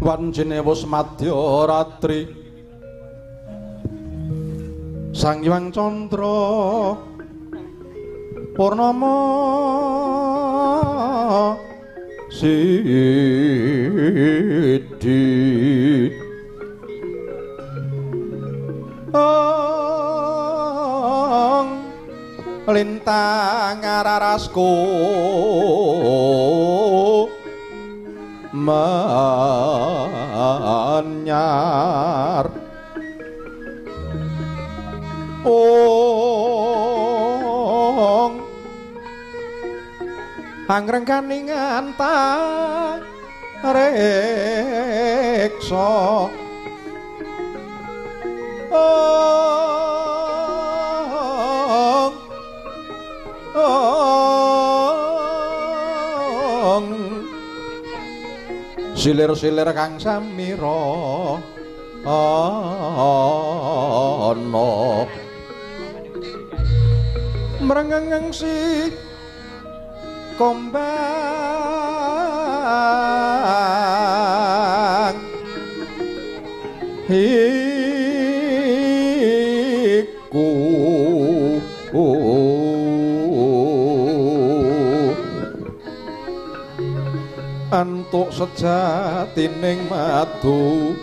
wanjene wus madya ratri Sang Hyang Candra Purnama Sidi Ong lintang ararasku manyar ong angrengkaning antang reksa. Ong ong silir-silir kang samira ana. Mrengeng si kombang. Iku antuk sejatining madu.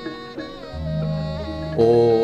Oh